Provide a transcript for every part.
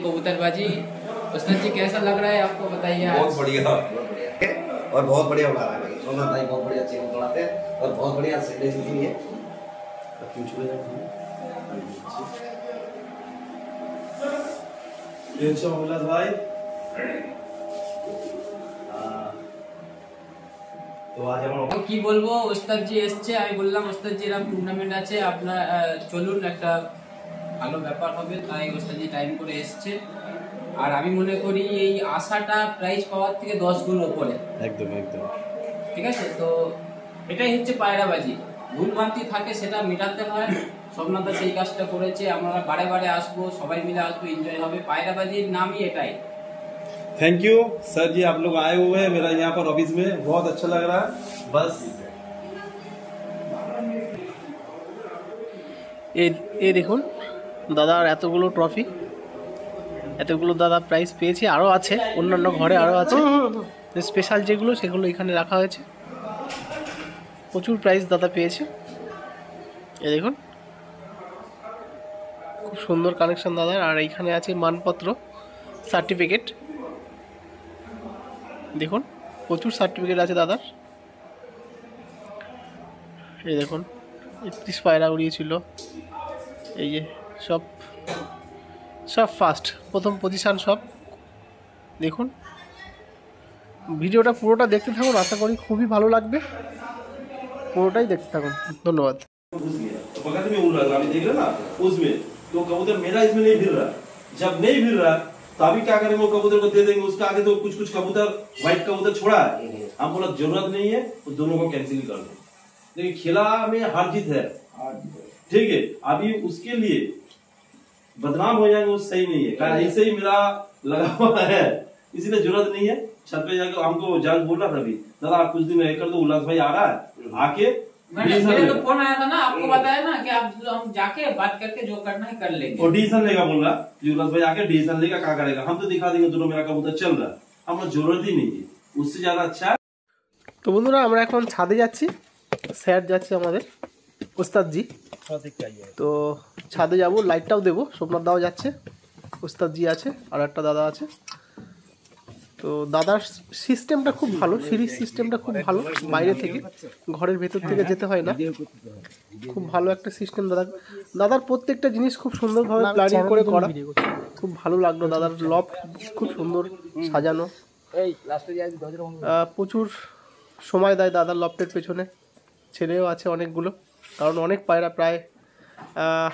कबूतरबाजी उस्ताद जी कैसा लग रहा है आपको बताइए आज बहुत बढ़िया बहुत बढ़िया है और बहुत बढ़िया उड़ा रहा है भाई सोमनाथ भाई बहुत बढ़िया अच्छे उड़ाते हैं और बहुत बढ़िया सिग्नेचर भी है अब क्यों छुए जाते हैं? দেখছো অভিলাষ ভাই আহ, তো আজ আমার তো কি বলবো ওস্তাদ জি এসছে আমি বললাম ওস্তাদ জি এরকম টুর্নামেন্ট আছে আপনার আহ, চলুন একটা ভালো ব্যাপার হবে তাই ওস্তাদ জি টাইম করে এসছে আর আমি মনে করি এই আশাটা প্রাইজ পাওয়ার থেকে দশ গুণ ওপরে একদম একদম ঠিক আছে তো এটাই হচ্ছে পায়রাবাজি ভুল ভ্রান্তি থাকে সেটা মেটাতে হয় সোমনাথা সেই কাজটা করেছে আমরা বারে বারে আসবো সবাই মিলে আসবো এনজয় হবে পায়রাবাজির নামই এটাই थैंक यू सर जी आप लोग आए हुए हैं मेरा यहाँ पर ऑफिस में बहुत अच्छा लग रहा है बस এই এই দেখুন দাদার এতগুলো ট্রফি এতগুলো দাদা প্রাইজ পেয়েছি আরও আছে অন্যান্য ঘরে আরও আছে। স্পেশাল যেগুলো সেগুলো এখানে রাখা হয়েছে। প্রচুর প্রাইজ দাদা পেয়েছে। এ দেখুন। খুব সুন্দর কালেকশন দাদার আর এইখানে আছে মানপত্র সার্টিফিকেট দেখুন প্রচুর সার্টিফিকেট আছে দাদার এই দেখুন একত্রিশ পায়রা উড়িয়েছিল। এই যে সব সব ফার্স্ট প্রথম পজিশান সব দেখুন ভিডিওটা পুরোটা দেখতে থাকুন আশা করি খুবই ভালো লাগবে পুরোটাই দেখতে থাকুন ধন্যবাদ घुस गया तो बगल में उड़ रहा था अभी देख रहे ना उसमें तो कबूतर मेरा इसमें नहीं फिर रहा जब नहीं फिर रहा तो अभी क्या करेंगे वो कबूतर को दे देंगे उसका आगे तो कुछ कुछ कबूतर व्हाइट कबूतर छोड़ा है हम बोला जरूरत नहीं है तो दोनों को कैंसिल कर दो देखिए खेला में हार जीत है ठीक है अभी उसके लिए बदनाम हो जाएंगे वो सही नहीं है कारण ऐसे ही मेरा लगा हुआ है इसलिए जरूरत नहीं है छत पे जाकर हमको जज बोल रहा था अभी दादा आप कुछ दिन रह कर दो उल्लास भाई आ रहा है आके मैंने डिसीजन मेरे लेगा। तो फोन आया था ना आपको बताया ना कि आप हम जाके बात करके जो करना है कर लेंगे और डिसीजन लेगा बोल रहा युवराज भाई आके डिसीजन लेगा क्या करेगा हम तो दिखा देंगे दोनों मेरा कबूतर चल रहा है हमारा जरूरत ही नहीं है उससे ज्यादा अच्छा है তো বন্ধুরা আমরা এখন ছাদে যাচ্ছি স্যার যাচ্ছে আমাদের ওস্তাদজি। তো ছাদে যাব লাইটটাও দেবো সোমনাথ দাও যাচ্ছে। ওস্তাদজি আছে আর একটা দাদা আছে। তো দাদার সিস্টেমটা খুব ভালো সিরিজ সিস্টেমটা খুব ভালো বাইরে থেকে ঘরের ভেতর থেকে যেতে হয় না। খুব ভালো একটা সিস্টেম দাদা দাদার প্রত্যেকটা জিনিস খুব সুন্দরভাবে প্ল্যানিং করে করা। খুব ভালো লাগল দাদার লফট খুব সুন্দর সাজানো। আহ, প্রচুর সময় দেয় দাদার লফটের পেছনে। ছেলেও আছে অনেকগুলো। কারণ অনেক পায়রা প্রায়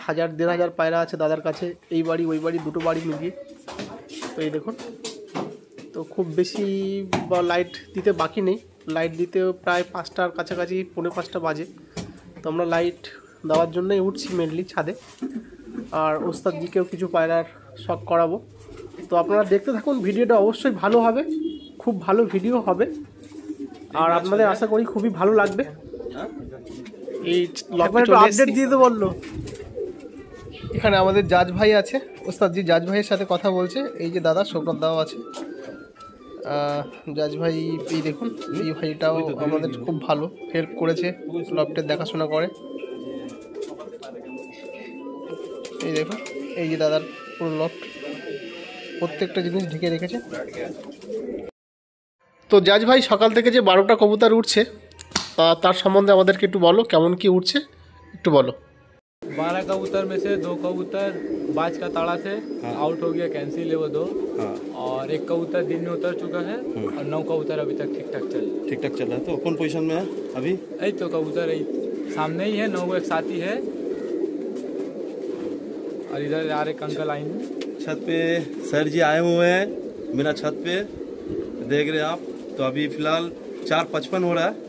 হাজার দেড় হাজার পায়রা আছে দাদার কাছে। এই বাড়ি ওই বাড়ি দুটো বাড়ি মিলিয়ে। তো এই দেখুন তো খুব বেশি বা লাইট দিতে বাকি নেই। লাইট দিতে প্রায় পাঁচটার কাছাকাছি পৌনে পাঁচটা বাজে। তো আমরা লাইট দেওয়ার জন্যই উঠছি মেনলি ছাদে। আর ওস্তাদজিকেও কিছু পায়রার শখ করাবো। তো আপনারা দেখতে থাকুন ভিডিওটা অবশ্যই ভালো হবে। খুব ভালো ভিডিও হবে। আর আপনাদের আশা করি খুবই ভালো লাগবে। এই আপডেট দিয়ে তো বলল। এখানে আমাদের জাজ ভাই আছে ওস্তাদজি জাজ ভাইয়ের সাথে কথা বলছে। এই যে দাদা সোমনাথ দাও আছে। জাজ ভাই এই দেখুন এই ভাইটাও আমাদের খুব ভালো হেল্প করেছে লফটের দেখাশোনা করে। এই দেখুন এই যে দাদার পুরো লফট প্রত্যেকটা জিনিস ঢেকে রেখেছে। তো জাজ ভাই সকাল থেকে যে বারোটা কবুতর উঠছে তা তার সম্বন্ধে আমাদেরকে একটু বলো কেমন কি উঠছে একটু বলো बारह कबूतर में से दो कबूतर बाज का ताड़ा से आउट हो गया कैंसिल है वो दो और एक कबूतर दिन में उतर चुका है और नौ कबूतर अभी तक ठीक ठाक चल रहे ठीक ठाक चल रहा है तो कौन पोजीशन में है अभी हैं। यही तो कबूतर यही सामने ही है नौ को एक साथी है और इधर आ रहे कंकल आइन छत पे सर जी आए हुए हैं मेरा छत पे देख रहे हैं आप तो अभी फिलहाल चार पचपन हो रहा है तो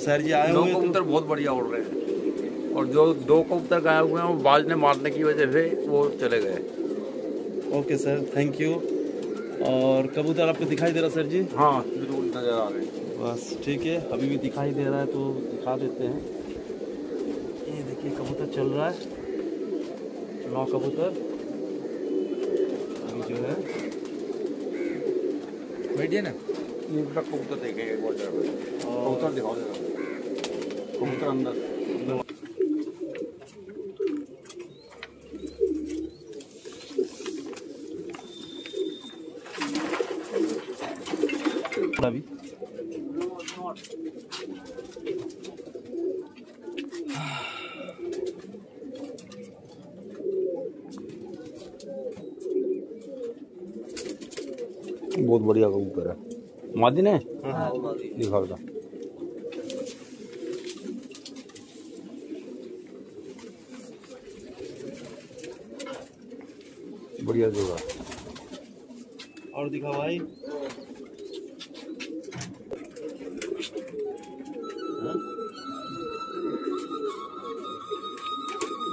सर जी आए दो हुए तो कबूतर बहुत बढ़िया उड़ रहे हैं। और जो दो कबूतर गायब हुए हैं वो बाज ने मारने की वजह से वो चले गए। ओके सर थैंक यू और कबूतर आपको दिखाई दे रहा सर जी? हाँ बिल्कुल नज़र आ रहे हैं। बस ठीक है। अभी भी दिखाई दे रहा है तो दिखा देते हैं। ये देखिए कबूतर चल रहा है। नौ कबूतर। अभी जो है। बैठिए ना इनका कबूतर देखेंगे एक बार जरा। कबूतर दिखाओ कबूतर अंदर बहुत बढ़िया कबूतर है। मादी ने? हाँ, दिखाओ बढ़िया जोड़ा और दिखा भाई।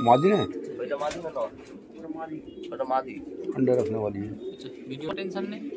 मादी ने? बेटा मादी में मादी बेटा मादी अंडे रखने वाली है। वीडियो टेंशन नहीं?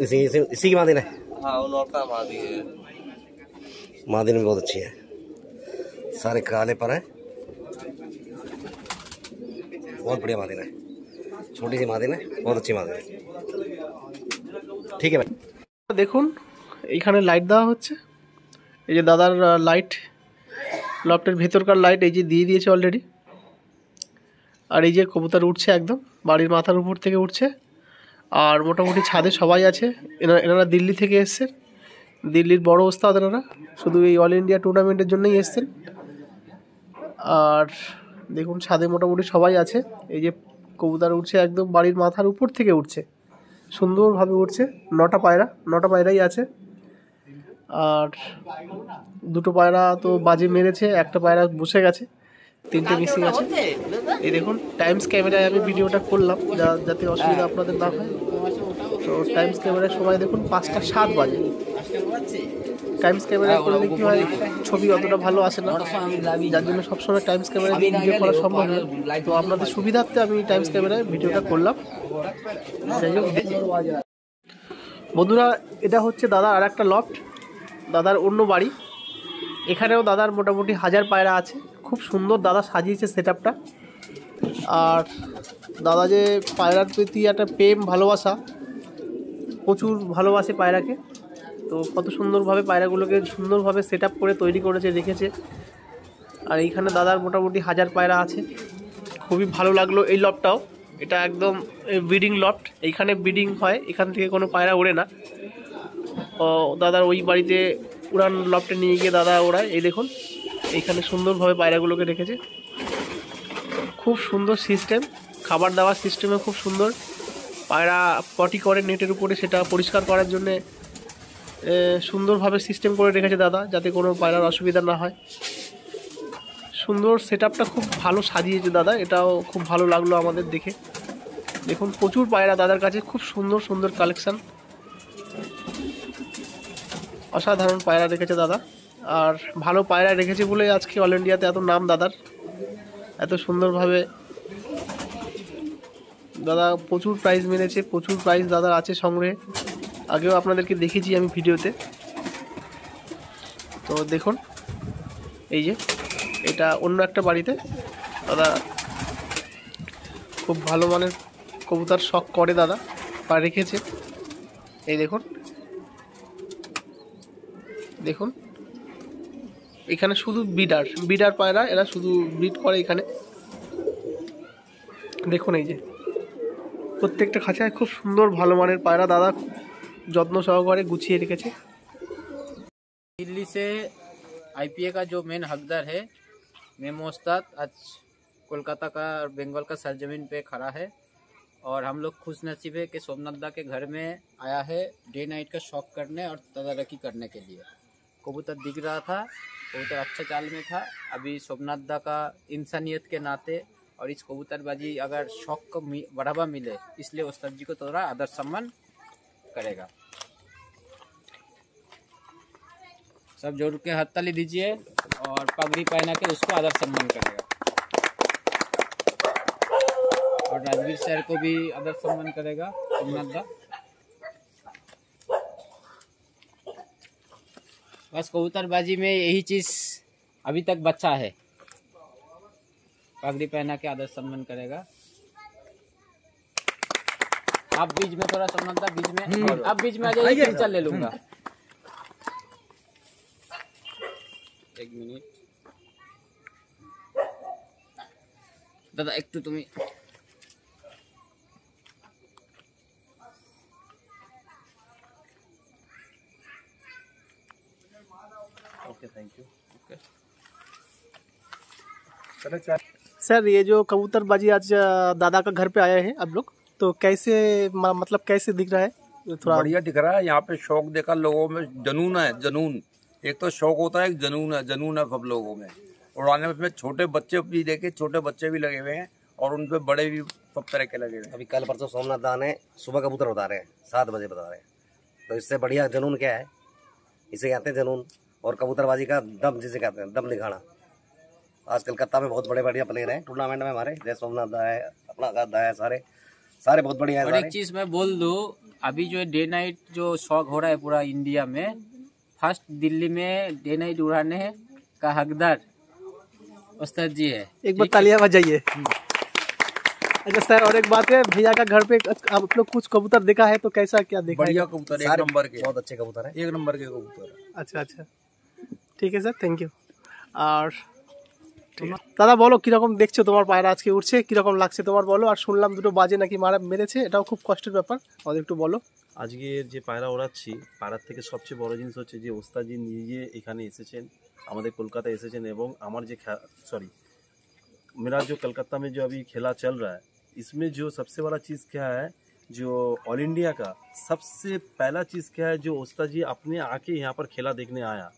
इसी इसी इसी की मादी है हाँ वो नौका मादी है मादी में बहुत अच्छी है सारे काले पर है बहुत बढ़िया मादिन है छोटी सी मादिन है बहुत अच्छी मादिन है ठीक है भाई দেখুন এইখানে লাইট দেওয়া হচ্ছে এই যে দাদার লাইট লফটের ভেতরকার লাইট এই যে দিয়ে দিয়েছে অলরেডি আর এই যে কবুতর উঠছে একদম বাড়ির মাথার উপর থেকে উঠছে আর মোটামুটি ছাদে সবাই আছে। এনারা এনারা দিল্লি থেকে এসছেন। দিল্লির বড় ওস্তাদ এনারা। শুধু এই অল ইন্ডিয়া টুর্নামেন্টের জন্যই এসছেন। আর দেখুন, ছাদে মোটামুটি সবাই আছে। এই যে কবুতর উঠছে একদম বাড়ির মাথার উপর থেকে উঠছে। সুন্দরভাবে উঠছে। নটা পায়রা, নটা পায়রাই আছে। আর দুটো পায়রা তো বাজে মেরেছে, একটা পায়রা বসে গেছে। তিনটে মিসিং আছে। এই দেখুন টাইমস ক্যামেরায় আমি ভিডিওটা করলাম যা- যাতে অসুবিধা আপনাদের না হয়। তো টাইমস ক্যামেরায় সময় দেখুন পাঁচটা সাত বাজে। টাইমস ক্যামেরায় করলে কি হয় ছবি অতটা ভালো আসে না। যার জন্য সবসময় টাইমস ক্যামেরায় দিয়ে ভিডিও করা সম্ভব নয়। তো আপনাদের সুবিধার্থে আমি টাইমস ক্যামেরায় ভিডিওটা করলাম। বন্ধুরা এটা হচ্ছে দাদার আর একটা লফট দাদার অন্য বাড়ি। এখানেও দাদার মোটামুটি হাজার পায়রা আছে। খুব সুন্দর দাদা সাজিয়েছে সেট আর দাদা যে পায়রার প্রতি একটা প্রেম, ভালোবাসা, প্রচুর ভালোবাসে পায়রাকে। তো কত সুন্দরভাবে পায়রাগুলোকে সুন্দরভাবে সেট করে তৈরি করেছে, রেখেছে। আর এইখানে দাদার মোটামুটি হাজার পায়রা আছে। খুবই ভালো লাগল এই লফটাও এটা একদম ব্রিডিং লফট এইখানে ব্রিডিং হয়, এখান থেকে কোনো পায়রা ওড়ে না। দাদার ওই বাড়িতে উড়ান লফটে নিয়ে গিয়ে দাদা ওড়ায়। এই দেখুন। এইখানে সুন্দরভাবে পায়রাগুলোকে রেখেছে। খুব সুন্দর সিস্টেম। খাবার দাবার সিস্টেমে খুব সুন্দর। পায়রা পটি করে নেটের উপরে সেটা পরিষ্কার করার জন্যে সুন্দরভাবে সিস্টেম করে রেখেছে দাদা, যাতে কোনো পায়রার অসুবিধা না হয়। সুন্দর সেট খুব ভালো সাজিয়েছে দাদা, এটাও খুব ভালো লাগল আমাদের দেখে। দেখুন, প্রচুর পায়রা দাদার কাছে খুব সুন্দর সুন্দর কালেকশান অসাধারণ পায়রা রেখেছে দাদা। আর ভালো পায়রা রেখেছে বলে আজকে অল ইন্ডিয়াতে এত নাম দাদার। এত সুন্দরভাবে দাদা প্রচুর প্রাইজ মেরেছে প্রচুর প্রাইজ দাদার আছে সংগ্রহে। আগেও আপনাদেরকে দেখেছি আমি ভিডিওতে। তো দেখুন, এই যে, এটা অন্য একটা বাড়িতে। দাদা খুব ভালো মানের কবুতার শখ করে দাদা, বা রেখেছে। এই দেখুন দেখুন। এখানে শুধু বিডার বিডার পায়রা এরা শুধু ব্রিড করে এখানে দেখুন এই যে প্রত্যেকটা খাঁচায় খুব সুন্দর ভালো মানের পায়রা দাদা যত্ন সহকারে গুছিয়ে রেখেছে दिल्ली से आईपीए का जो मेन हकदार है मेमो उस्ताद आज कोलकाता का और बंगाल का सरजमीन पे खड़ा है और हम लोग खुश नसीब है कि सोमनाथ दा के घर में आया है डे नाइट का शौक करने और तदारकी करने के लिए कबूतर दिख रहा था कबूतर अच्छा चाल में था। अभी सोमनाथ दा का इंसानियत के नाते और इस कबूतरबाजी अगर शौक को बढ़ावा मिले, इसलिए उस्ताद जी को थोड़ा आदर सम्मान करेगा। सब जोड़ के हाथ ताली दीजिए और पगड़ी पहना के उसको आदर सम्मान करेगा। और राजवीर सर को भी आदर सम्मान करेगा, सोमनाथ दा। बस कबूतरबाजी में यही चीज़ अभी तक बच्चा है। पगड़ी पहना के आदर सम्मान करेगा। आप बीच में थोड़ा सम्मान था बीच में आप बीच में आ जाइए फिर चल ले लूँगा। एक मिनट। दादा एक तो तुम्हें सर ये जो कबूतरबाजी आज दादा का घर पे आए हैं अब लोग तो कैसे मतलब कैसे दिख रहा है? थोड़ा बढ़िया दिख रहा है। यहाँ पे शौक देखा लोगों में जनून है जनून। एक तो शौक होता है एक जनून है जनून है सब लोगों में। उड़ाने में छोटे बच्चे भी देखे छोटे बच्चे भी लगे हुए हैं और उन पे बड़े भी सब तरह के लगे हुए हैं। अभी कल परसों सोमनाथ दा ने सुबह कबूतर बता रहे हैं सात बजे बता रहे हैं। तो इससे बढ़िया जुनून क्या है? इसे कहते हैं जुनून और कबूतरबाजी का दम जिसे कहते हैं दम दिखाना। आज कलकत्ता में बहुत बड़े बढ़िया प्लेयर हैं। टूर्नामेंट में हमारे जय सोमनाथ दा है अपना दा है सारे सारे बहुत बढ़िया है और एक चीज़ मैं बोल दू अभी जो डे नाइट जो शौक हो रहा है पूरा इंडिया में फ़र्स्ट दिल्ली में डे नाइट उड़ाने का हकदार उस्ताद जी है। एक बार तालियाँ बजाइए। अच्छा सर और एक बात है भैया का घर पे आप लोग कुछ कबूतर देखा है तो कैसा क्या देखा बढ़िया कबूतर एक नंबर के। बहुत अच्छे कबूतर है। एक नंबर के कबूतर अच्छा अच्छा। ठीक है सर थैंक यू और দাদা বলো কিরকম দেখছো তোমার পায়রা আজকে উঠছে কিরকম লাগছে তোমার বলো আর শুনলাম দুটো বাজে নাকি মারা মেরেছে এটাও খুব কষ্টের ব্যাপার আমাদের একটু বলো আজকের যে পায়রা ওড়াচ্ছি পায়রার থেকে সবচেয়ে বড় জিনিস হচ্ছে যে ওস্তাদজি নিজে এখানে এসেছেন আমাদের কলকাতায় এসেছেন এবং আমার যে সরি मेरा जो कलकत्ता में जो अभी खेला चल रहा है इसमें जो सबसे बड़ा चीज़ क्या है जो ऑल इंडिया का सबसे पहला चीज़ क्या है जो उस्ताद जी अपने आके यहाँ पर खेला देखने आया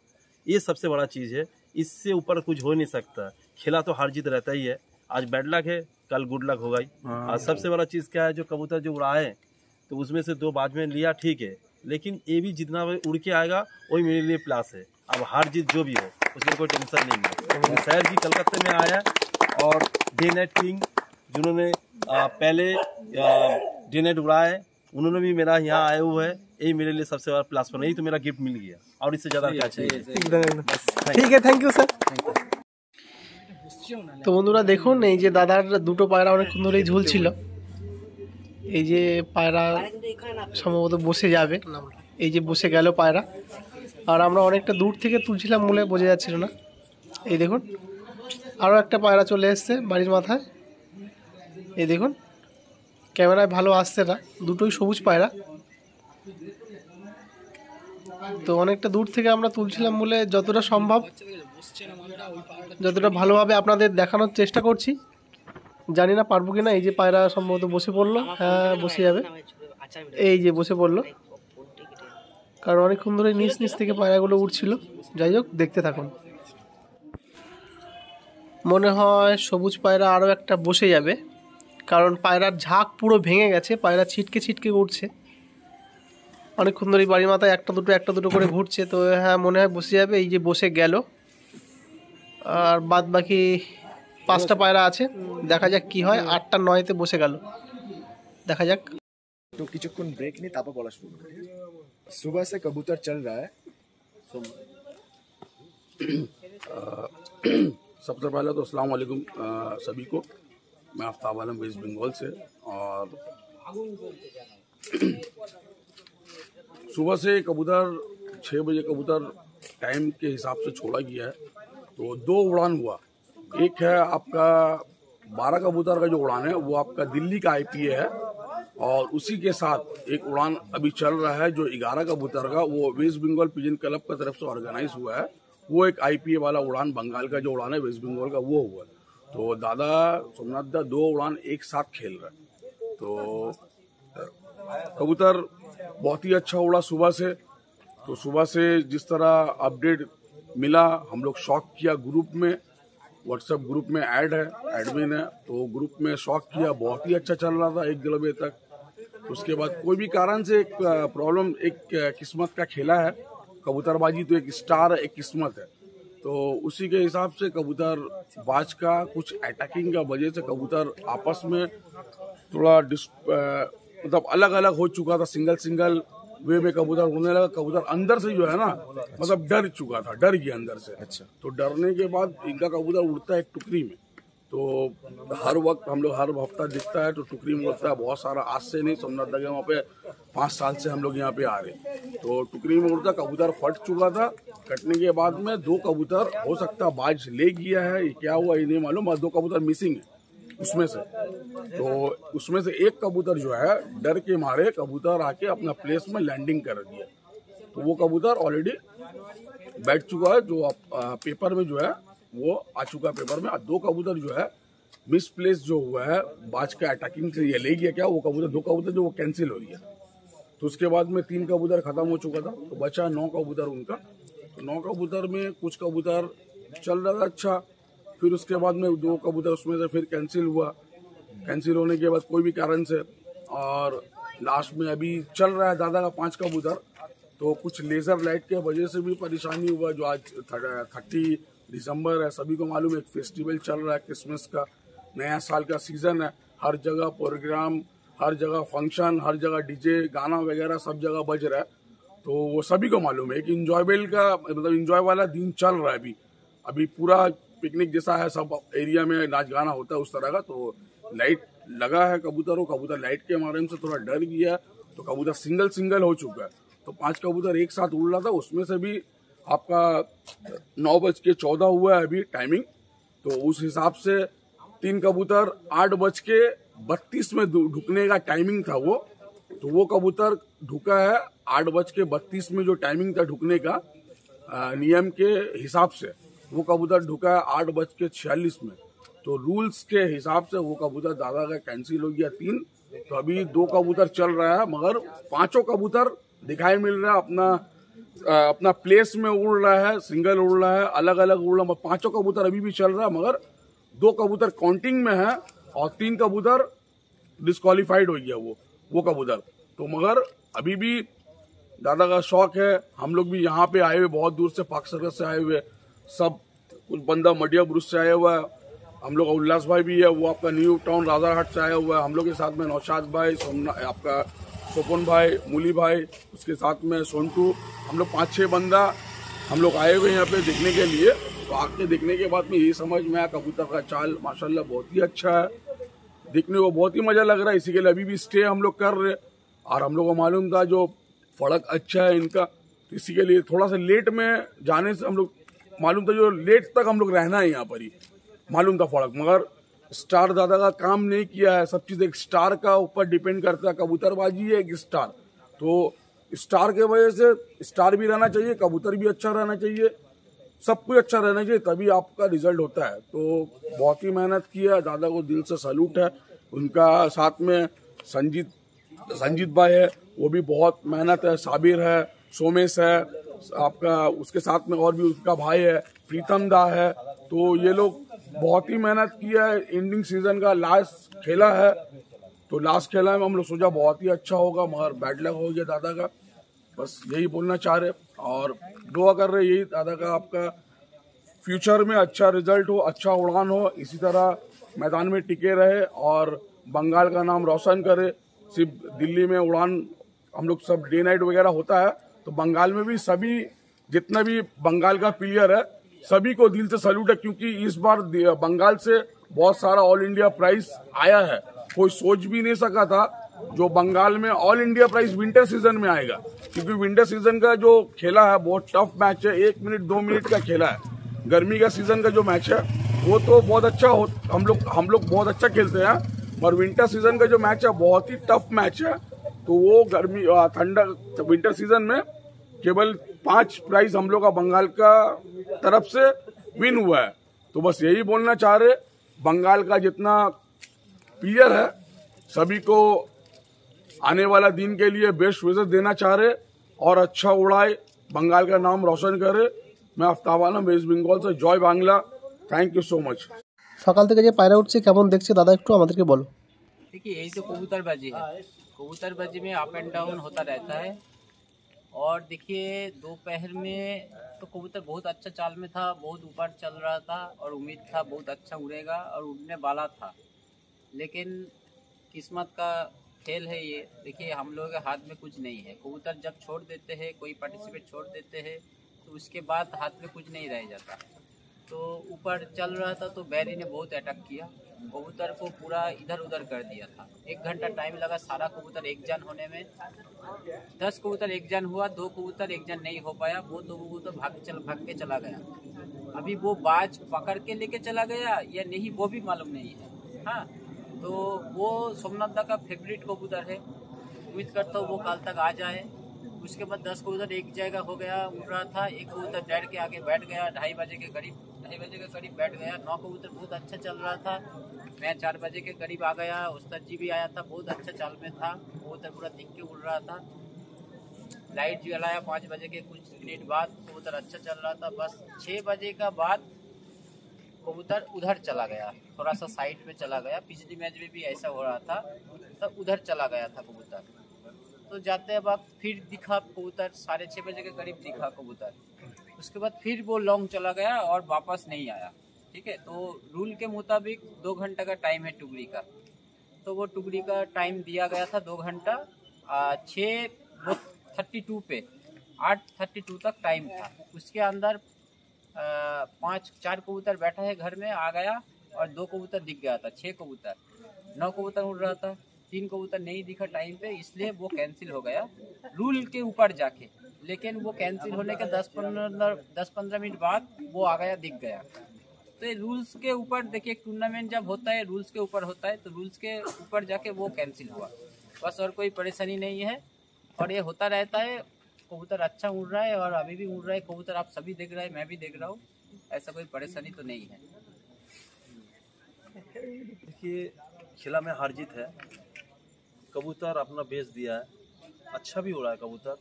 ये सबसे बड़ा चीज़ है इससे ऊपर कुछ हो नहीं सकता। खेला तो हार जीत रहता ही है। आज बैड लक है कल गुड लक होगा ही। और सबसे बड़ा चीज़ क्या है जो कबूतर जो उड़ाए तो उसमें से दो बाद में लिया ठीक है। लेकिन ये भी जितना भी उड़ के आएगा वही मेरे लिए प्लास है। अब हार जीत जो भी हो उसमें कोई टेंशन नहीं है। तो शहर जी कलकत्ते में आया और डे नाइट किंग जिन्होंने पहले डे नाइट उड़ाए उन्होंने भी मेरा यहाँ आए हुए हैं। यही मेरे लिए सबसे बड़ा प्लस पॉइंट यही तो मेरा गिफ्ट मिल गया और इससे ज़्यादा क्या चाहिए একদম একদম ঠিক আছে থ্যাংক ইউ স্যার তো বন্ধুরা দেখুন এই যে দাদার দুটো পায়রা অনেকক্ষণ ধরেই ঝুলছিল এই যে পায়রা সম্ভবত বসে যাবে এই যে বসে গেল পায়রা আর আমরা অনেকটা দূর থেকে তুলছিলাম বলে বোঝা যাচ্ছিল না এই দেখুন আরও একটা পায়রা চলে এসছে বাড়ির মাথায় এই দেখুন ক্যামেরায় ভালো আসছে না দুটোই সবুজ পায়রা তো অনেকটা দূর থেকে আমরা তুলছিলাম বলে যতটা সম্ভব। যতটা ভালোভাবে আপনাদের দেখানোর চেষ্টা করছি। জানি না পারব কি না এই যে পায়রা সম্ভবত বসে পড়ল। হ্যাঁ বসে যাবে। এই যে বসে পড়ল। কারণ অনেকক্ষণ ধরে নিচ নিচ থেকে পায়রাগুলো উঠছিল যাই হোক দেখতে থাকুন। মনে হয় সবুজ পায়রা আরও একটা বসে যাবে। কারণ পায়রার ঝাঁক পুরো ভেঙে গেছে পায়রা ছিটকে ছিটকে উঠছে অনেকক্ষণ ধরে বাড়ির মাথায় একটা দুটো একটা দুটো করে ঘুরছে তো হ্যাঁ মনে হয় বসে যাবে এই যে বসে গেল আর বাদ বাকি পাঁচটা পায়রা আছে দেখা যাক কি হয় আটটা নয়তে বসে গেল দেখা যাক तो কিছুক্ষণ ব্রেক নিয়ে তারপর বলা শুরু করি सुबह से कबूतर चल रहा है सबसे पहले तो अस्सलाम वालेकुम अ, सभी को मैं आफ्ताब आलम वेस्ट बंगाल से और सुबह से कबूतर छः बजे कबूतर टाइम के हिसाब से छोड़ा गया है। तो दो उड़ान हुआ। एक है आपका बारह कबूतर का जो उड़ान है, वो आपका दिल्ली का आईपीए है और उसी के साथ एक उड़ान अभी चल रहा है जो ग्यारह कबूतर का, वो वेस्ट बंगाल पिजन क्लब की तरफ़ से ऑर्गेनाइज हुआ है। वो एक आईपीए वाला उड़ान, बंगाल का जो उड़ान है, वेस्ट बंगाल का, वो हुआ। तो दादा, सोमनाथ दा, दो उड़ान एक साथ खेल रहे तो कबूतर बहुत ही अच्छा उड़ा सुबह से। तो सुबह से जिस तरह अपडेट मिला, हम लोग शॉक किया ग्रुप में। व्हाट्सएप ग्रुप में ऐड है एडमिन है। तो ग्रुप में शॉक किया, बहुत ही अच्छा चल रहा था एक बजे तक। उसके बाद कोई भी कारण से एक प्रॉब्लम एक किस्मत का खेला है। कबूतरबाजी तो एक स्टार एक किस्मत है। तो उसी के हिसाब से कबूतर बाज का, कुछ अटैकिंग का वजह से कबूतर आपस में थोड़ा मतलब अलग अलग हो चुका था सिंगल सिंगल वे में कबूतर होने लगा कबूतर अंदर से जो है ना मतलब डर चुका था डर गया अंदर से। अच्छा। तो डरने के बाद इनका कबूतर उड़ता है एक टुकड़ी में। तो हर वक्त हम लोग हर हफ़्ता दिखता है तो टुकड़ी में उड़ता है बहुत सारा आज से नहीं सोमनाथ लगे वहाँ पे पाँच साल से हम लोग यहाँ पे आ रहे तो टुकड़ी में उड़ता कबूतर फट चुका था। कटने के बाद में दो कबूतर हो सकता बाज ले गया है क्या हुआ ये नहीं मालूम दो कबूतर मिसिंग है। उसमें से। तो उसमें से एक कबूतर जो है, डर के मारे कबूतर आके अपना प्लेस में लैंडिंग कर दिया। तो वो कबूतर ऑलरेडी बैठ चुका है, जो पेपर में जो है, वो आ चुका है पेपर में। दो कबूतर जो है मिस प्लेस जो हुआ है, बाज का अटैकिंग से ये ले गया क्या? वो कबूतर, दो कबूतर जो वो कैंसिल हो गया। तो उसके बाद में तीन कबूतर खत्म हो चुका था। तो बचा नौ कबूतर उनका। तो नौ कबूतर में कुछ कबूतर चल रहा था अच्छा। फिर उसके बाद में दो कबूतर उसमें से फिर कैंसिल हुआ। कैंसिल होने के बाद कोई भी कारण से, और लास्ट में अभी चल रहा है दादा का पाँच कबूतर तो कुछ लेजर लाइट के वजह से भी परेशानी हुआ, जो आज थर्टी दिसंबर है, सभी को मालूम है, एक फेस्टिवल चल रहा है क्रिसमस का, नया साल का सीज़न है। हर जगह प्रोग्राम हर जगह फ़ंक्शन हर जगह डीजे गाना वगैरह सब जगह बज रहा है। तो वो सभी को मालूम है एक इंजॉयबल का मतलब इंजॉय वाला दिन चल रहा है अभी। अभी पूरा पिकनिक जैसा है, सब एरिया में नाच गाना होता है उस तरह का तो लाइट लगा है कबूतर कबूतर लाइट के माध्यम से थोड़ा डर गया तो कबूतर सिंगल सिंगल हो चुका है। तो पाँच कबूतर एक साथ उड़ रहा था, उसमें से भी आपका नौ बज के चौदह हुआ है अभी टाइमिंग तो उस हिसाब से तीन कबूतर आठ बज के बत्तीस में ढुकने का टाइमिंग था वो तो वो कबूतर ढुका है आठ बज के बत्तीस में जो टाइमिंग था ढुकने का नियम के हिसाब से। वो कबूतर ढुका है आठ बज के छियालीस में। तो रूल्स के हिसाब से वो कबूतर दादा का कैंसिल हो गया तीन। तो अभी दो कबूतर चल रहा है, मगर पाँचों कबूतर दिखाई मिल रहा है, अपना अपना प्लेस में उड़ रहा है सिंगल उड़ रहा है अलग अलग उड़ रहा है पाँचों कबूतर अभी भी चल रहा है, मगर दो कबूतर काउंटिंग में है और तीन कबूतर डिस्कालीफाइड हो गया वो वो कबूतर। तो मगर अभी भी दादा का शौक है, हम लोग भी यहाँ पे आए हुए, बहुत दूर से पाक सर्कस से आए हुए सब कुछ बंदा मडिया ब्रुज से आया हुआ है। हम लोग उल्लास भाई भी है, वो आपका न्यू टाउन राजारहाट से आया हुआ है। हम लोग के साथ में नौशाद भाई, सोमना, आपका सोपन भाई, मूली भाई, उसके साथ में सोनटू, हम लोग पाँच छः बंदा हम लोग आए हुए यहाँ पे देखने के लिए। तो आके देखने के बाद में ये समझ में आया, कबूतर का चाल माशाल्लाह बहुत ही अच्छा है। देखने को बहुत ही मज़ा लग रहा है, इसी के लिए अभी भी स्टे हम लोग कर रहे और हम लोग को मालूम था जो फड़क अच्छा है इनका तो इसी के लिए थोड़ा सा लेट में जाने से हम लोग मालूम था जो लेट तक हम लोग रहना है यहाँ पर ही। मालूम था फ़र्क मगर स्टार दादा का काम नहीं किया है, सब चीज़ एक स्टार का ऊपर डिपेंड करता है, कबूतरबाजी है एक स्टार। तो स्टार के वजह से स्टार भी रहना चाहिए, कबूतर भी अच्छा रहना चाहिए, सब कुछ अच्छा रहना चाहिए, तभी आपका रिज़ल्ट होता है। तो बहुत ही मेहनत की है, दादा को दिल से सैल्यूट है, उनका साथ में संजीत संजीत भाई है, वो भी बहुत मेहनत है, साबिर है, सोमेश है आपका, उसके साथ में और भी उसका भाई है, प्रीतम दा है तो ये लोग बहुत ही मेहनत किया है एंडिंग सीज़न का लास्ट खेला है। तो लास्ट खेला में हम लोग सोचा बहुत ही अच्छा होगा, मगर बैड लक हो गया दादा का। बस यही बोलना चाह रहे और दुआ कर रहे यही दादा का आपका फ्यूचर में अच्छा रिज़ल्ट हो अच्छा उड़ान हो, इसी तरह मैदान में टिके रहे और बंगाल का नाम रोशन करे। सिर्फ़ दिल्ली में उड़ान हम लोग सब डे नाइट वगैरह होता है तो बंगाल में भी सभी, जितना भी बंगाल का प्लेयर है, सभी को दिल से सल्यूट है क्योंकि इस बार बंगाल से बहुत सारा ऑल इंडिया प्राइज आया है। कोई सोच भी नहीं सका था जो बंगाल में all India prize winter season में आएगा। क्योंकि विंटर सीज़न का जो खेला है, बहुत टफ मैच है। एक मिनट दो मिनट का खेला है। गर्मी का सीज़न का जो मैच है, वो तो बहुत अच्छा हो हम लोग हम लोग बहुत अच्छा खेलते हैं। और विंटर सीज़न का जो मैच है, बहुत ही टफ मैच है। तो वो गर्मी आ, ठंडा विंटर सीजन में केवल पांच प्राइज हम लोग का बंगाल का तरफ से विन हुआ है तो बस यही बोलना चाह रहे बंगाल का जितना प्लेयर है सभी को आने वाला दिन के लिए बेस्ट विजेस देना चाह रहे और अच्छा उड़ाए बंगाल का नाम रोशन करे मैं आफ्ताब आलम वेस्ट बंगाल से जय Bangla thank you so much সকাল থেকে যে পায়রা উঠছে কেমন দেখছে দাদা একটু আমাদেরকে বলো देखिए यही तो कबूतरबाजी है कबूतरबाजी में अप एंड डाउन होता रहता है। और देखिए, दोपहर में तो कबूतर बहुत अच्छा चाल में था, बहुत ऊपर चल रहा था और उम्मीद था बहुत अच्छा उड़ेगा और उड़ने वाला था। लेकिन किस्मत का खेल है ये। देखिए, हम लोगों के हाथ में कुछ नहीं है। कबूतर जब छोड़ देते हैं, कोई पार्टिसिपेट छोड़ देते हैं तो उसके बाद हाथ में कुछ नहीं रह जाता। तो ऊपर चल रहा था तो बैरी ने बहुत अटैक किया। कबूतर को पूरा इधर उधर कर दिया था। एक घंटा टाइम लगा सारा कबूतर एक जन होने में। दस कबूतर एक जन हुआ, दो कबूतर एक जन नहीं हो पाया, वो दो कबूतर भाग चल, भाग के चला गया। अभी वो बाज पकड़ के लेके चला गया या नहीं, वो भी मालूम नहीं है। हाँ तो वो सोमनाथ दा का फेवरेट कबूतर है। उम्मीद करता हूँ वो कल तक आ जाए। उसके बाद दस कबूतर एक जगह हो गया, उड़ रहा था। एक कबूतर डैड के आगे बैठ गया, ढाई बजे के करीब, ढाई बजे के करीब बैठ गया। नौ कबूतर बहुत अच्छा चल रहा था। मैं चार बजे के करीब आ गया, उस्ताद जी भी आया था, बहुत अच्छा चाल में था कबूतर पूरा दिख के उड़ रहा था। लाइट जलाया पाँच बजे के कुछ मिनट बाद कबूतर अच्छा चल रहा था। बस छः बजे का बाद कबूतर उधर चला गया थोड़ा सा साइड में चला गया। पिछली मैच में भी ऐसा हो रहा था तब उधर चला गया था कबूतर। तो जाते वक्त, फिर दिखा कबूतर, साढ़े छः बजे के करीब दिखा कबूतर। उसके बाद फिर वो लॉन्ग चला गया और वापस नहीं आया। ठीक है? तो रूल के मुताबिक दो घंटा का टाइम है टुकड़ी का। तो वो टुकड़ी का टाइम दिया गया था दो घंटा। छः वो थर्टी टू पे, आठ थर्टी टू तक टाइम था। उसके अंदर पाँच, चार कबूतर बैठा है घर में, आ गया और दो कबूतर दिख गया था छः कबूतर। नौ कबूतर उड़ रहा था, तीन कबूतर नहीं दिखा टाइम पे, इसलिए वो कैंसिल हो गया। रूल के ऊपर जाके, लेकिन वो कैंसिल होने के दस पंद्रह दस पंद्रह मिनट बाद वो आ गया, दिख गया। तो रूल्स के ऊपर देखिए टूर्नामेंट जब होता है रूल्स के ऊपर होता है तो रूल्स के ऊपर जाके वो कैंसिल हुआ। बस और कोई परेशानी नहीं है। और ये होता रहता है, कबूतर अच्छा उड़ रहा है और अभी भी उड़ रहा है, कबूतर आप सभी देख रहे हैं, मैं भी देख रहा हूँ, ऐसा कोई परेशानी तो नहीं है। देखिए, खिला में हार जीत है। कबूतर अपना बेच दिया है। अच्छा भी रहा है कबूतर।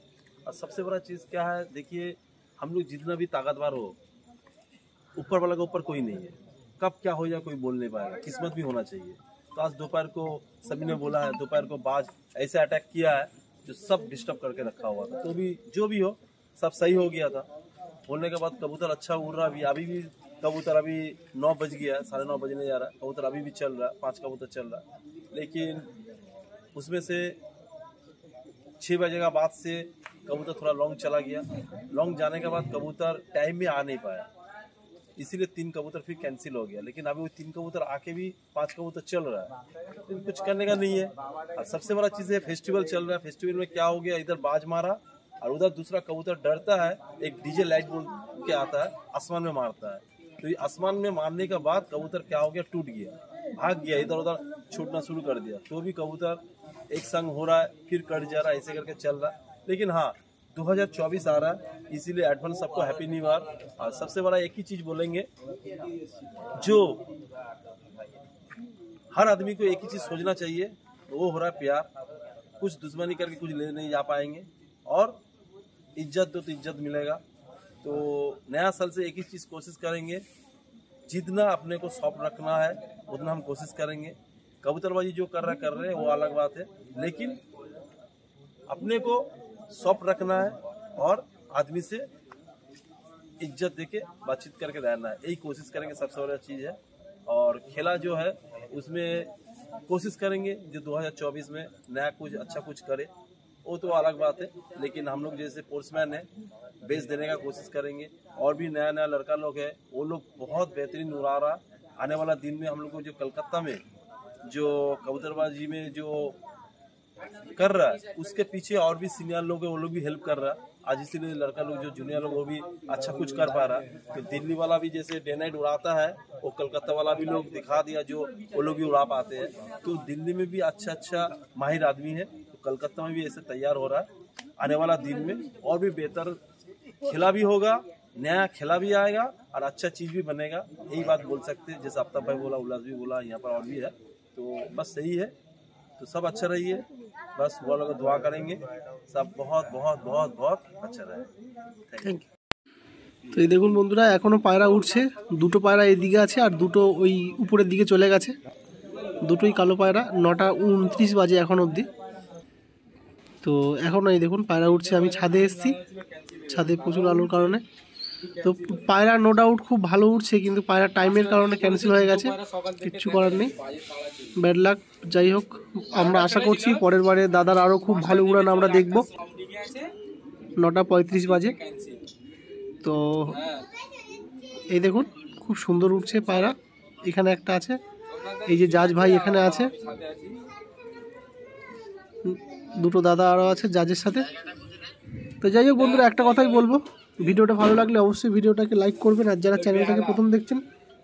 और सबसे बड़ा चीज़ क्या है, देखिए, हम लोग जितना भी ताकतवर हो ऊपर वाला के ऊपर कोई नहीं है। कब क्या हो जाए कोई बोल नहीं पाएगा। किस्मत भी होना चाहिए। तो आज दोपहर को सभी ने बोला है, दोपहर को बाज ऐसे अटैक किया है, जो सब डिस्टर्ब करके रखा हुआ था। तो भी, जो भी हो, सब सही हो गया था। बोलने के बाद कबूतर अच्छा उड़ रहा अभी अभी भी कबूतर अभी नौ बज गया है, साढ़े नौ बजने जा रहा है। कबूतर अभी भी चल रहा है, पाँच कबूतर चल रहा है। लेकिन उसमें से छः बजे का बाद से कबूतर थोड़ा लॉन्ग चला गया। लॉन्ग जाने के बाद कबूतर टाइम में आ नहीं पाया। इसीलिए तीन कबूतर फिर कैंसिल हो गया। लेकिन अभी वो तीन कबूतर आके भी, पाँच कबूतर चल रहा है। लेकिन कुछ करने का नहीं है। और सबसे बड़ा चीज़ है फेस्टिवल चल रहा है। फेस्टिवल में क्या हो गया? इधर बाज मारा और उधर दूसरा कबूतर डरता है। एक डीजे लाइट बोल के आता है, आसमान में मारता है। तो ये आसमान में मारने के बाद कबूतर क्या हो गया? टूट गया। भाग गया, इधर उधर छूटना शुरू कर दिया। तो भी कबूतर एक संग हो रहा है, फिर कट जा रहा है, ऐसे करके चल रहा है। लेकिन हाँ 2024 आ रहा है। इसीलिए एडवांस सबको हैप्पी न्यू ईयर और सबसे बड़ा एक ही चीज़ बोलेंगे, जो हर आदमी को एक ही चीज़ सोचना चाहिए वो हो रहा है प्यार। कुछ दुश्मनी करके कुछ ले नहीं जा पाएँगे और इज़्ज़त दो तो इज़्ज़त मिलेगा। तो नया साल से एक ही चीज़ कोशिश करेंगे, जितना अपने को सॉफ्ट रखना है, उतना हम कोशिश करेंगे। कबूतरबाजी जो कर रहा कर रहे हैं, वो अलग बात है। लेकिन अपने को सॉफ्ट रखना है और आदमी से इज़्ज़त देके बातचीत करके रहना है। यही कोशिश करेंगे, सबसे बड़ा चीज़ है। और खेला जो है, उसमें कोशिश करेंगे जो 2024 में नया कुछ अच्छा कुछ करे। वो तो अलग बात है, लेकिन हम लोग जैसे स्पोर्ट्समैन है बेच देने का कोशिश करेंगे। और भी नया नया लड़का लोग है, वो लोग बहुत बेहतरीन उड़ा रहा आने वाला दिन में हम लोग को जो कलकत्ता में जो कबूतरबाजी में जो कर रहा है, उसके पीछे और भी सीनियर लोग हैं, वो लोग भी हेल्प कर रहा है। आज इसीलिए लड़का लोग, जो जूनियर लोग, वो भी अच्छा कुछ कर पा रहा है। तो दिल्ली वाला भी जैसे डे नाइट उड़ाता है, वो कलकत्ता वाला भी लोग दिखा दिया, जो वो लोग भी उड़ा पाते हैं। तो दिल्ली में भी अच्छा अच्छा माहिर आदमी है। तो कलकत्ता में भी ऐसे तैयार हो रहा है। आने वाला दिन में और भी बेहतर खेला भी होगा, नया खेला भी आएगा और अच्छा चीज़ भी बनेगा। यही बात बोल सकते हैं, जैसे आफ्ताब भाई बोला, उल्लास भी बोला, यहाँ पर और भी है। तो बस सही है। तो सब अच्छा रहिए बस वो लोग दुआ करेंगे सब बहुत बहुत बहुत बहुत अच्छा रहे থ্যাংক ইউ তো এই দেখুন বন্ধুরা এখনও পায়রা উঠছে দুটো পায়রা এদিকে আছে আর দুটো ওই উপরের দিকে চলে গেছে দুটোই কালো পায়রা নটা উনত্রিশ বাজে এখন অবধি তো এখন এই দেখুন পায়রা উঠছে আমি ছাদে এসেছি ছাদে প্রচুর আলোর কারণে তো পায়রা নো ডাউট খুব ভালো উঠছে কিন্তু পায়রা টাইমের কারণে ক্যান্সেল হয়ে গেছে। কিচ্ছু করার নেই। ব্যাড লাক যাই হোক, আমরা আশা করছি পরের বারে দাদার আরও খুব ভালো উড়ান আমরা দেখব। নটা পঁয়ত্রিশ বাজে। তো এই দেখুন, খুব সুন্দর উঠছে পায়রা। এখানে একটা আছে। এই যে জাজ ভাই এখানে আছে। দুটো দাদা আরও আছে জাজের সাথে। তো যাই হোক বন্ধুরা, একটা কথাই বলব। ভিডিওটা ভালো লাগলে অবশ্যই ভিডিওটাকে লাইক করবেন। আর যারা চ্যানেলটাকে প্রথম দেখছেন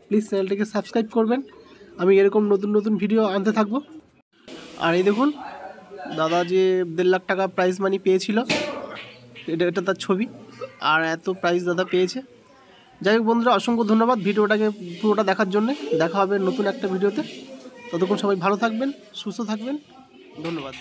প্লিজ চ্যানেলটাকে সাবস্ক্রাইব করবেন। আমি এরকম নতুন নতুন ভিডিও আনতে থাকব। আর এই দেখুন, দাদা যে দেড় লাখ টাকা প্রাইজ মানি পেয়েছিল, এটা এটা তার ছবি। আর এত প্রাইজ দাদা পেয়েছে। যাই হোক বন্ধুরা, অসংখ্য ধন্যবাদ ভিডিওটাকে পুরোটা দেখার জন্য। দেখা হবে নতুন একটা ভিডিওতে। ততক্ষণ সবাই ভালো থাকবেন, সুস্থ থাকবেন। ধন্যবাদ।